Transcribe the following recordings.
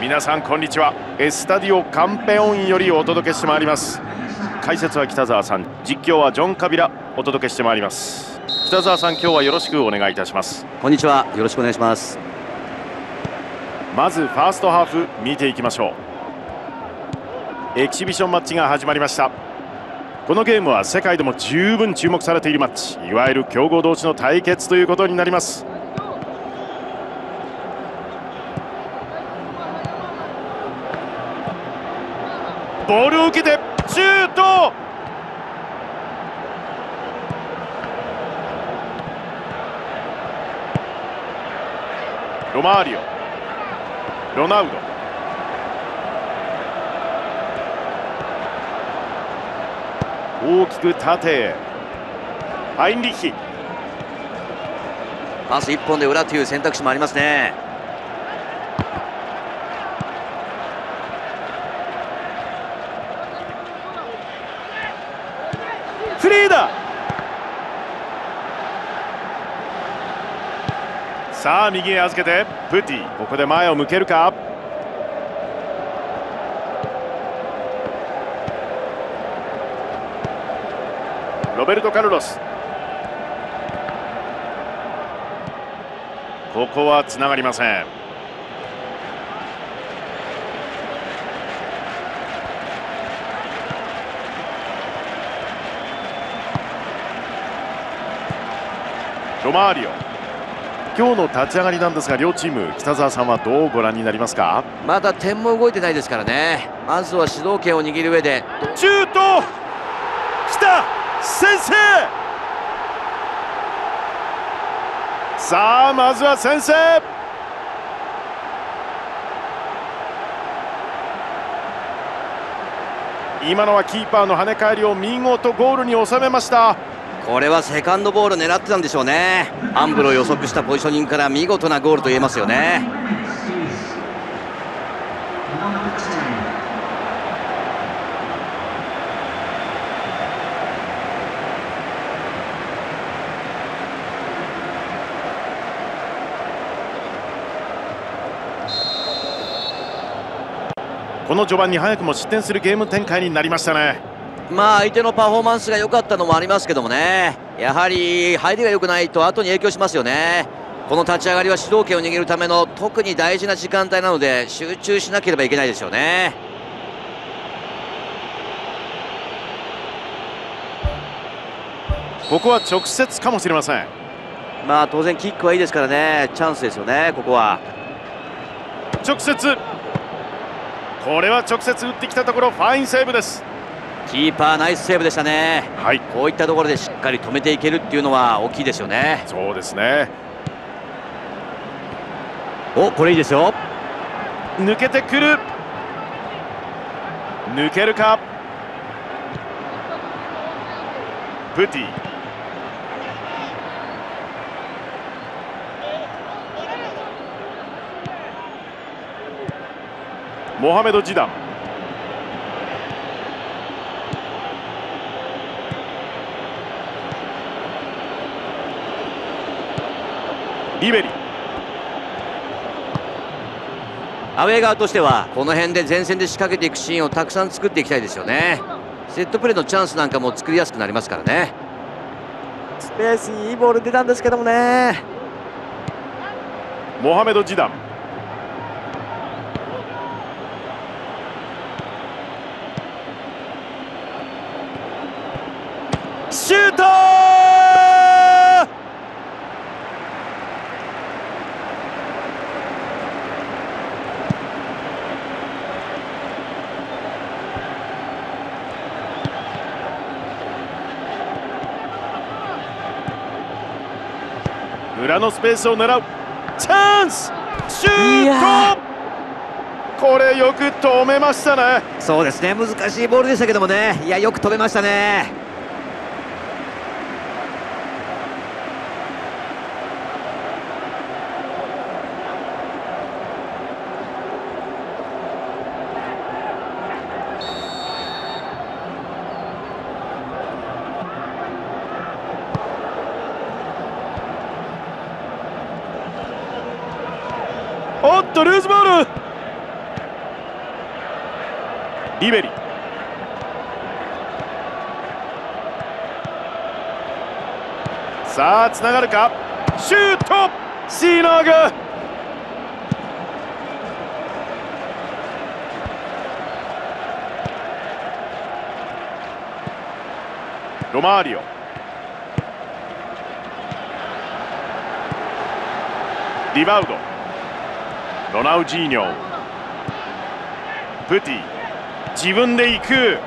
皆さんこんにちは。エスタディオカンペオンよりお届けしてまいります。解説は北澤さん。実況はジョン・カビラ。お届けしてまいります。北澤さん今日はよろしくお願いいたします。こんにちは。よろしくお願いします。まずファーストハーフ見ていきましょう。エキシビションマッチが始まりました。このゲームは世界でも十分注目されているマッチ。いわゆる強豪同士の対決ということになりますボールを受けてシュート！ロマーリオ。ロナウド。大きく縦へ。ハインリッヒ。パス1本で裏という選択肢もありますね。フリーだ。さあ右へ預けて。プティここで前を向けるか。ロベルト・カルロス。ここはつながりません。ロマーリオ。今日の立ち上がりなんですが両チーム北澤さんはどうご覧になりますか？まだ点も動いてないですからね。まずは主導権を握る上で。シュート！来た！先制！さあまずは先制！今のはキーパーの跳ね返りを見事ゴールに収めましたこれはセカンドボール狙ってたんでしょうね。アンブルを予測したポジショニングから見事なゴールと言えますよね。この序盤に早くも失点するゲーム展開になりましたね。まあ相手のパフォーマンスが良かったのもありますけどもね。やはり入りが良くないと後に影響しますよね。この立ち上がりは主導権を握るための特に大事な時間帯なので集中しなければいけないですよね。ここは直接かもしれません。まあ当然キックはいいですからね。チャンスですよねここは。直接。これは直接打ってきたところファインセーブですキーパーナイスセーブでしたね。はい。こういったところでしっかり止めていけるっていうのは大きいですよね。そうですね。おこれいいですよ。抜けてくる。抜けるか。プティ。モハメド・ジダンリベリ。アウェー側としてはこの辺で前線で仕掛けていくシーンをたくさん作っていきたいですよね。セットプレーのチャンスなんかも作りやすくなりますからね。スペースにいいボール出たんですけどもね。モハメド・ジダン。シュート裏のスペースを狙う。チャンス！シュいーやト！これよく止めましたね。そうですね。難しいボールでしたけどもね。いやよく止めましたねおっとルーズボール。リベリ。さあつながるか？シュート！しのぐロマーリオ。リバウド。ロナウジーニョ。プティ自分で行く。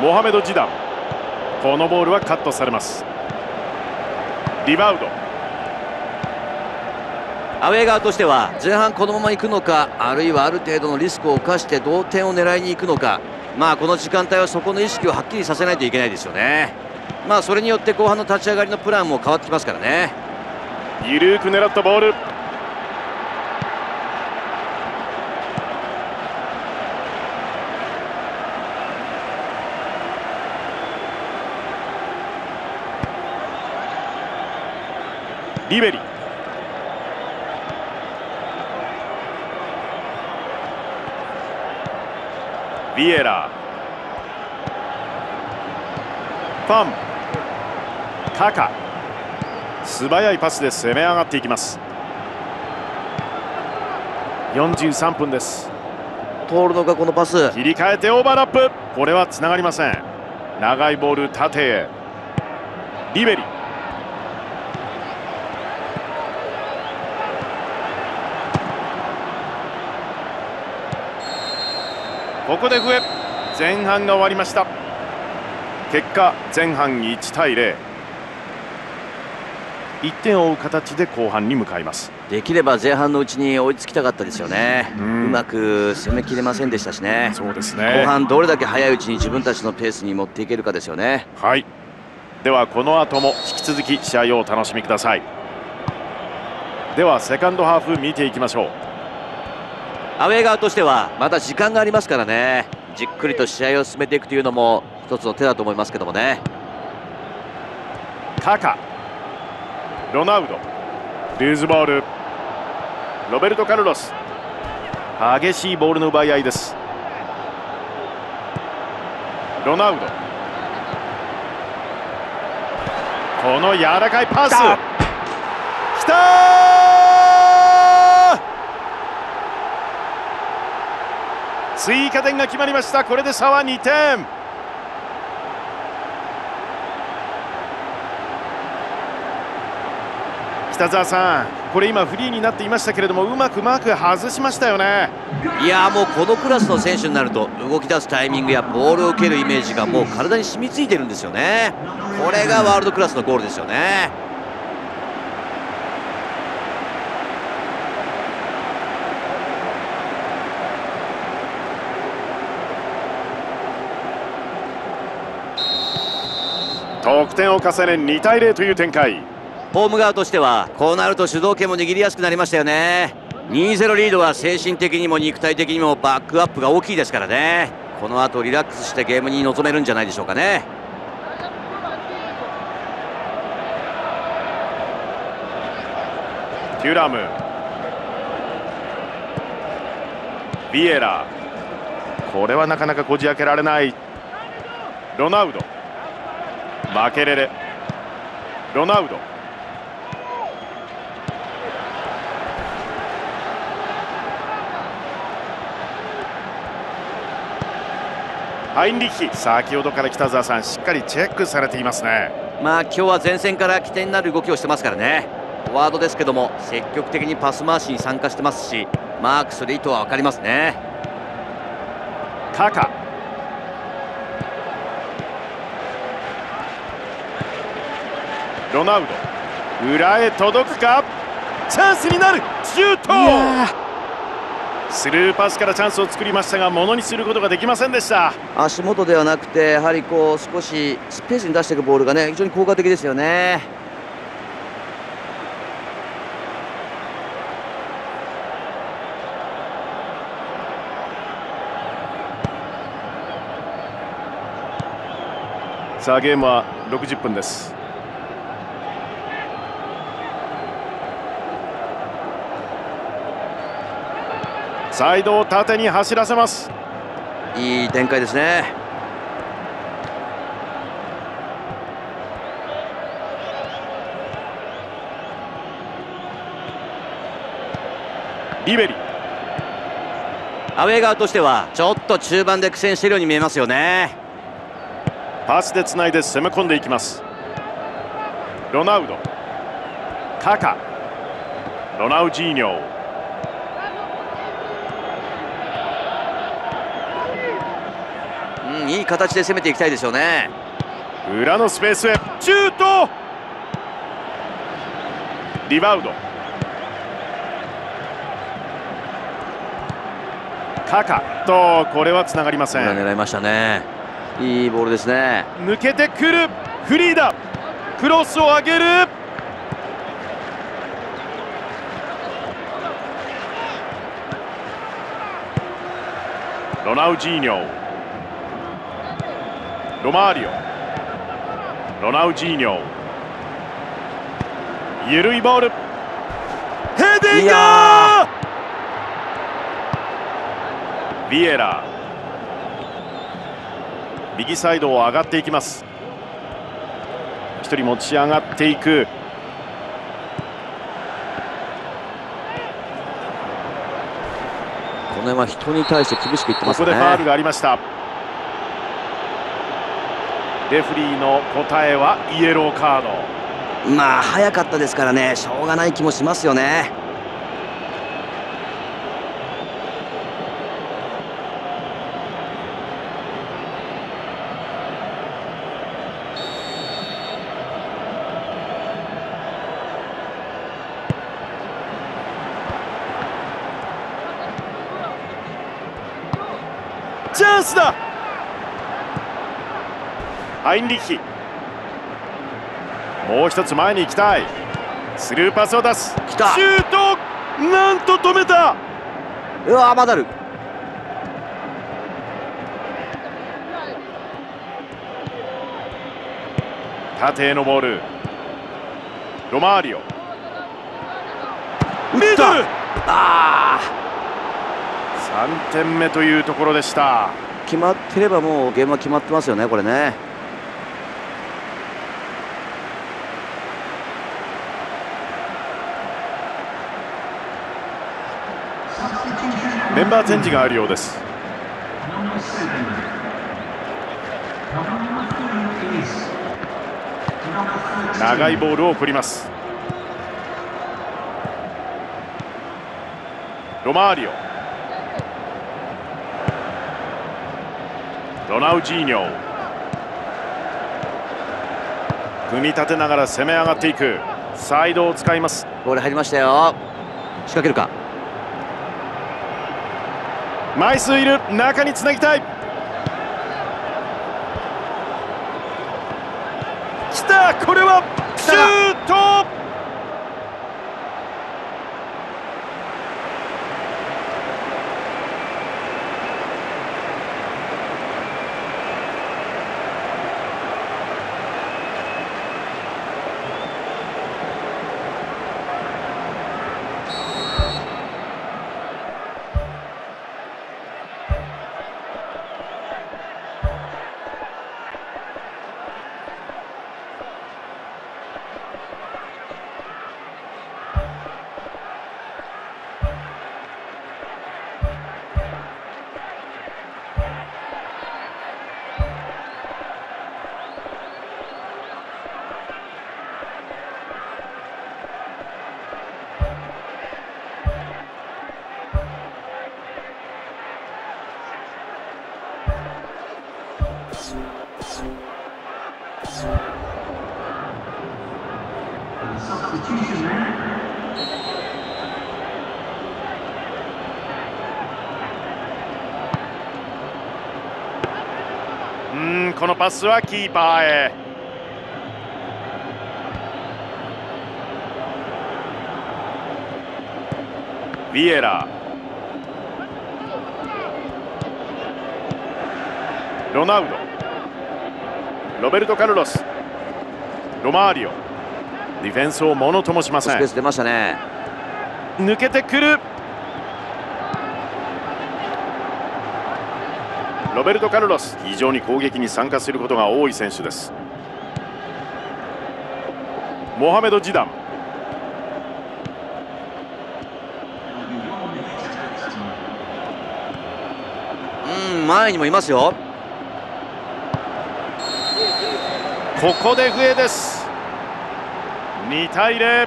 モハメド・ジダン。このボールはカットされます。リバウド。アウェー側としては前半このまま行くのかあるいはある程度のリスクを冒して同点を狙いに行くのか。まあこの時間帯はそこの意識をはっきりさせないといけないですよね。まあそれによって後半の立ち上がりのプランも変わってきますからね。緩く狙ったボール。リベリ。ビエラ。ファン。カカ。素早いパスで攻め上がっていきます。43分です。通るのかこのパス。切り替えてオーバーラップ。これはつながりません。長いボール縦へ。リベリ。ここで笛。前半が終わりました。結果前半1対0 1点を追う形で後半に向かいます。できれば前半のうちに追いつきたかったですよね、ううんまく攻めきれませんでしたしね。そうですね。後半どれだけ早いうちに自分たちのペースに持っていけるかですよね。はい。ではこの後も引き続き試合をお楽しみください。ではセカンドハーフ見ていきましょう。アウェー側としてはまだ時間がありますからね。じっくりと試合を進めていくというのも一つの手だと思いますけどもね。カカロナウド。ルーズボール。ロベルト・カルロス。激しいボールの奪い合いです。ロナウド。この柔らかいパス。きたー！追加点が決まりました。これで差は2点北澤さんこれ今フリーになっていましたけれどもうまくマーク外しましたよね。いやーもうこのクラスの選手になると動き出すタイミングやボールを受けるイメージがもう体に染みついてるんですよね。これがワールドクラスのゴールですよね。得点を重ね2対0という展開ホーム側としてはこうなると主導権も握りやすくなりましたよね。2-0リードは精神的にも肉体的にもバックアップが大きいですからね。この後リラックスしてゲームに臨めるんじゃないでしょうかね。テュラム。ビエラ。これはなかなかこじ開けられない。ロナウド。マケレレロナウド。ハインリッヒ。先ほどから北澤さんしっかりチェックされていますね。まあ今日は前線から起点になる動きをしてますからね。フォワードですけども積極的にパス回しに参加してますしマークする意図は分かりますね。カカ。ロナウド。裏へ届くか。チャンスになる。シュートスルーパスからチャンスを作りましたがものにすることができませんでした。足元ではなくてやはりこう少しスペースに出していくボールがね非常に効果的ですよね。さあゲームは60分ですサイドを縦に走らせます。いい展開ですね。リベリ。アウェー側としてはちょっと中盤で苦戦しているように見えますよね。パスでつないで攻め込んでいきます。ロナウド。カカ。ロナウジーニョうんいい形で攻めていきたいですよね。裏のスペースへ。シュート！リバウド。カカ。とこれはつながりません。狙いましたね。いいボールですね。抜けてくる。フリーだ。クロスを上げる。ロナウジーニョロマーリオロナウジーニョゆるいボールヘディングビエラ右サイドを上がっていきます。一人持ち上がっていく。この辺は人に対して厳しく言ってこますね。こでファールがありましたレフリーの答えはイエローカード。まあ早かったですからね。しょうがない気もしますよね。チャンスだハインリッヒ。もう一つ前に行きたい。スルーパスを出す。来た。シュートなんと止めた。うわまだある縦へのボール。ロマーリオ。ミドル。あ3点目というところでした。ー決まってればもうゲームは決まってますよねこれねメンバーチェンジがあるようです。長いボールを送ります。ロマーリオ。ロナウジーニョ。組み立てながら攻め上がっていく。サイドを使います。ボール入りましたよ。仕掛けるか。枚数いる中につなぎたい。来た。これはシュート。パスはキーパーへ。ビエラロナウドロベルト・カルロスロマーリオディフェンスをものともしません。出ましたね。抜けてくるロベルト・カルロス非常に攻撃に参加することが多い選手です。モハメド・ジダンうん前にもいますよ。ここで笛です。2対0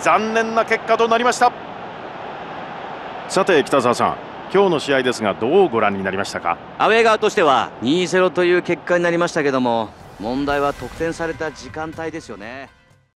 残念な結果となりました。さて北澤さん今日の試合ですがどうご覧になりましたか？アウェー側としては2-0という結果になりましたけども問題は得点された時間帯ですよね。